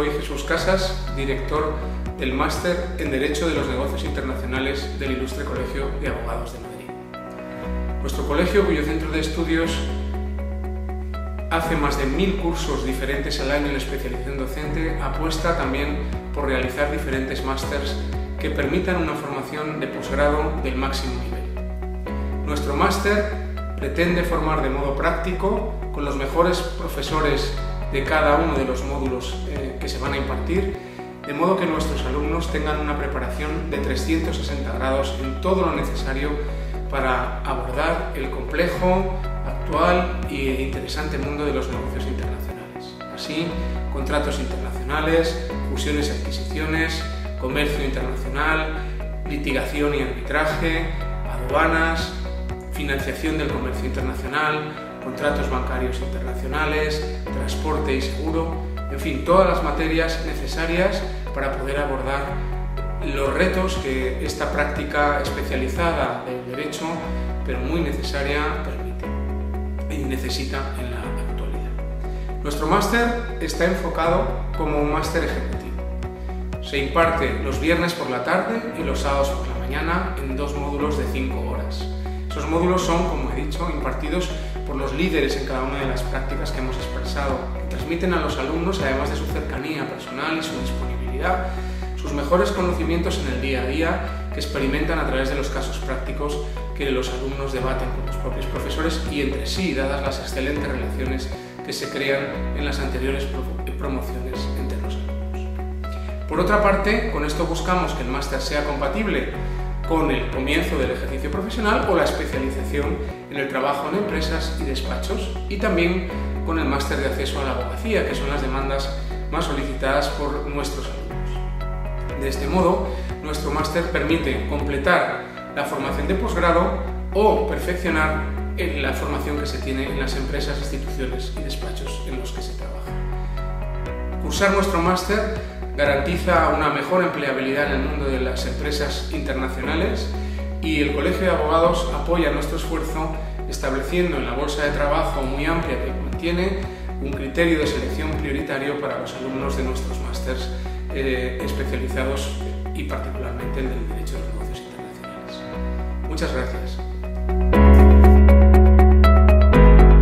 Jesús Casas, director del Máster en Derecho de los Negocios Internacionales del Ilustre Colegio de Abogados de Madrid. Nuestro colegio, cuyo centro de estudios hace más de mil cursos diferentes al año en especialización docente, apuesta también por realizar diferentes másters que permitan una formación de posgrado del máximo nivel. Nuestro máster pretende formar de modo práctico con los mejores profesores de cada uno de los módulos eh, que se van a impartir, de modo que nuestros alumnos tengan una preparación de 360 grados en todo lo necesario para abordar el complejo, actual e interesante mundo de los negocios internacionales. Así, contratos internacionales, fusiones y adquisiciones, comercio internacional, litigación y arbitraje, aduanas, financiación del comercio internacional, contratos bancarios internacionales, transporte y seguro, en fin, todas las materias necesarias para poder abordar los retos que esta práctica especializada del derecho, pero muy necesaria, permite y necesita en la actualidad. Nuestro máster está enfocado como un máster ejecutivo. Se imparte los viernes por la tarde y los sábados por la mañana en dos módulos de cinco horas. Esos módulos son, como he dicho, impartidos por los líderes en cada una de las prácticas que hemos expresado, que transmiten a los alumnos, además de su cercanía personal y su disponibilidad, sus mejores conocimientos en el día a día que experimentan a través de los casos prácticos que los alumnos debaten con los propios profesores y entre sí, dadas las excelentes relaciones que se crean en las anteriores promociones entre los alumnos. Por otra parte, con esto buscamos que el máster sea compatible con el comienzo del ejercicio profesional o la especialización en el trabajo en empresas y despachos y también con el máster de acceso a la abogacía, que son las demandas más solicitadas por nuestros alumnos. De este modo, nuestro máster permite completar la formación de posgrado o perfeccionar la formación que se tiene en las empresas, instituciones y despachos en los que se trabaja. Cursar nuestro máster garantiza una mejor empleabilidad en el mundo de las empresas internacionales y el Colegio de Abogados apoya nuestro esfuerzo estableciendo en la bolsa de trabajo muy amplia que contiene un criterio de selección prioritario para los alumnos de nuestros másters eh, especializados y particularmente en el derecho de los negocios internacionales. Muchas gracias.